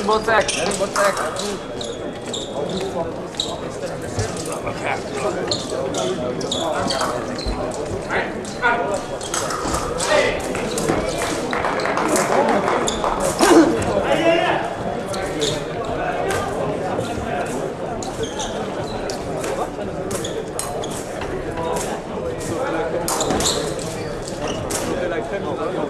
Erin Botek. Erin Botek. Thank you.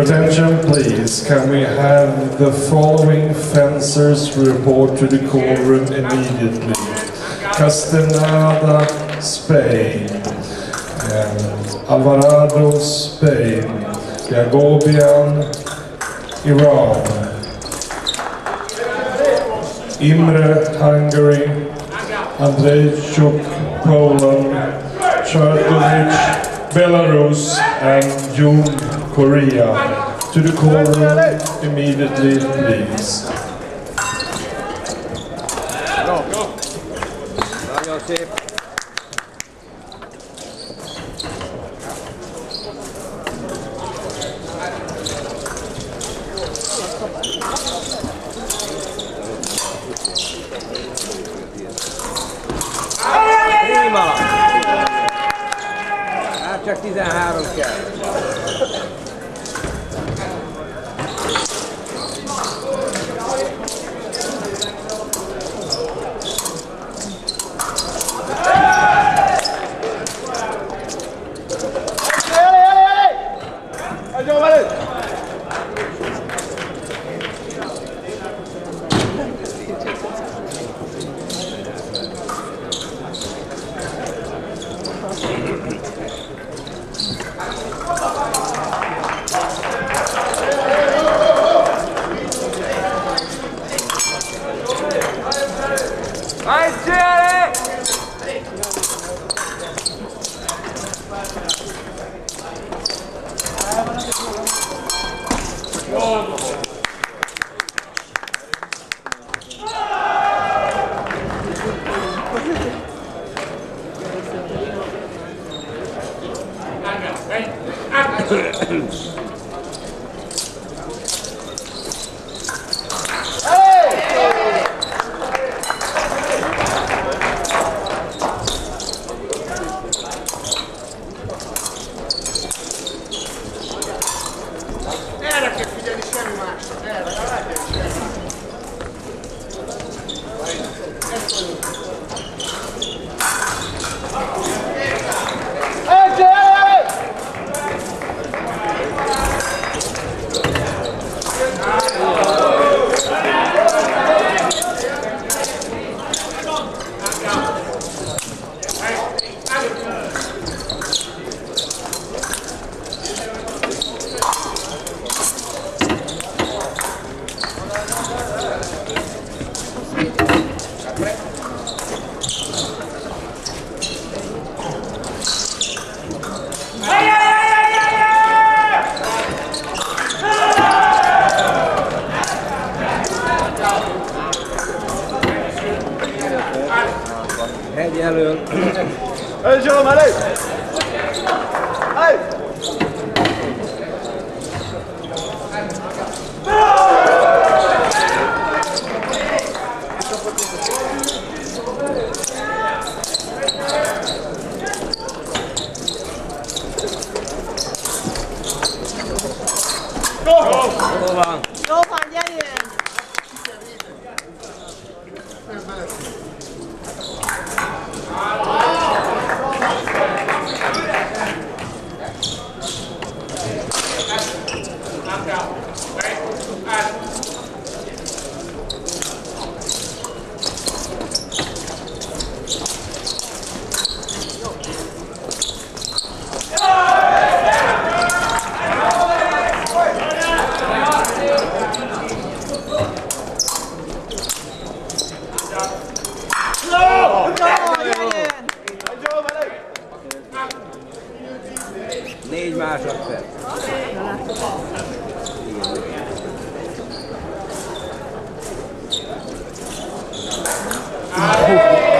Attention, please. Can we have the following fencers report to the call room immediately? Castaneda, Spain. And Alvarado, Spain. Gagobian, Iran. Imre, Hungary. Andrejchuk, Poland. Chertovich, Belarus, and June, Korea. To the room immediately, please. Csak 13 kell. Vai, Erre Négy másodperc. Jérôme,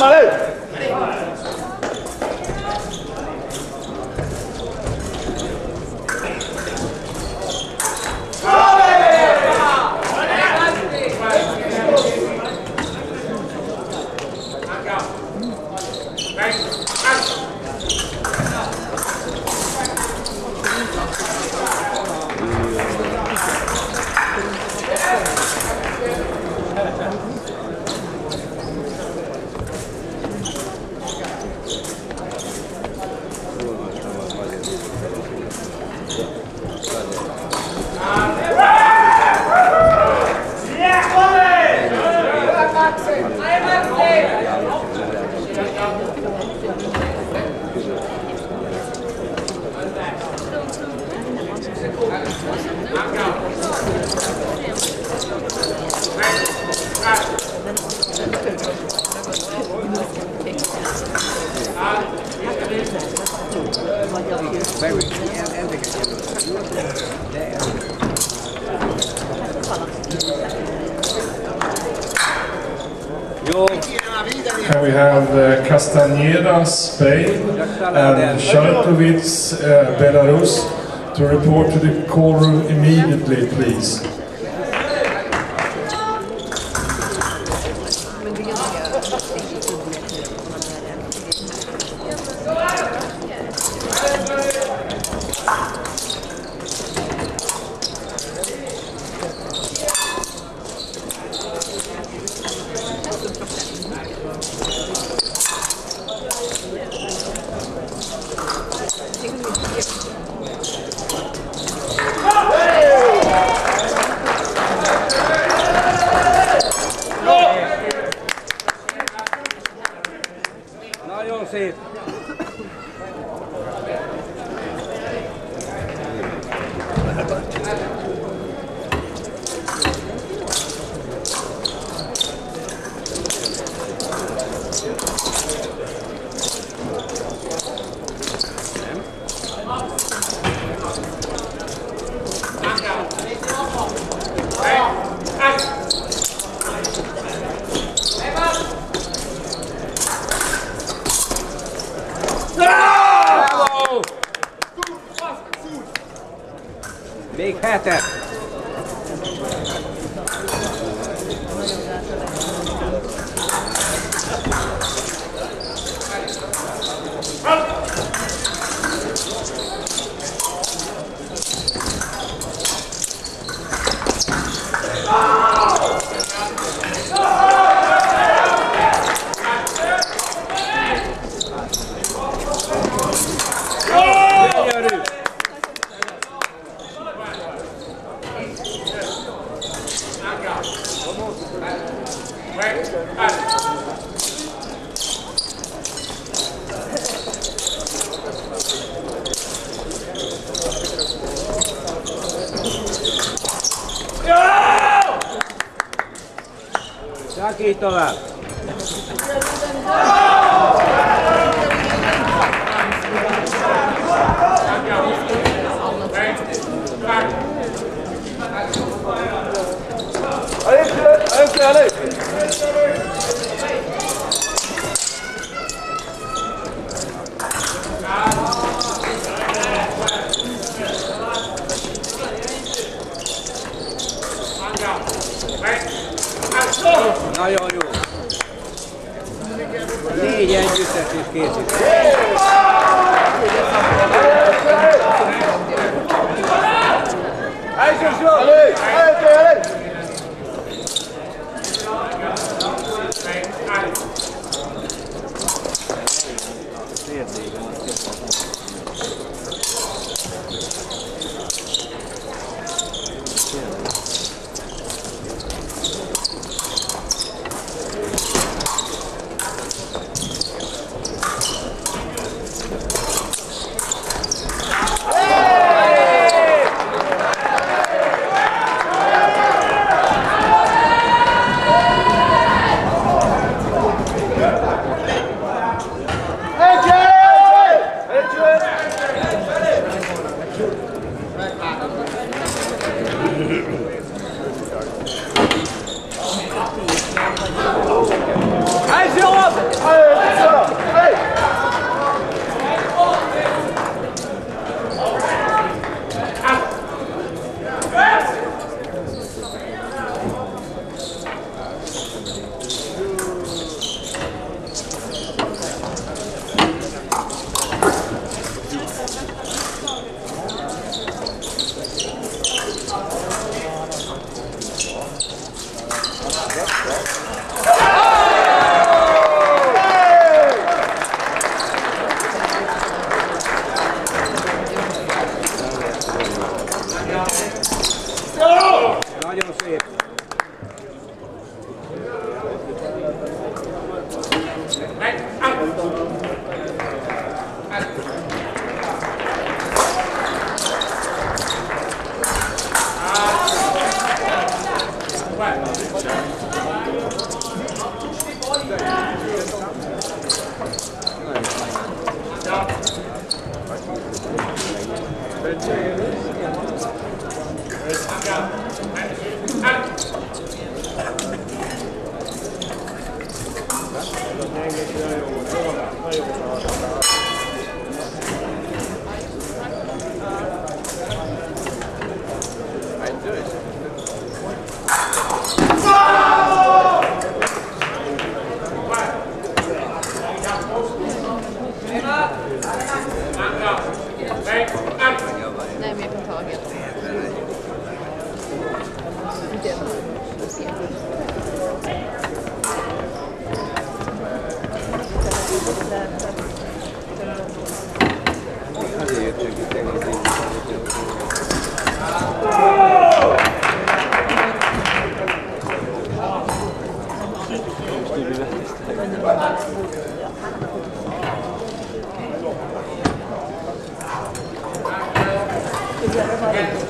말해 Can we have uh, Castañeda, Spain, and Sharkovits, uh, Belarus, to report to the call room immediately, please? Még hetet. Yeah.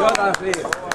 Joga a.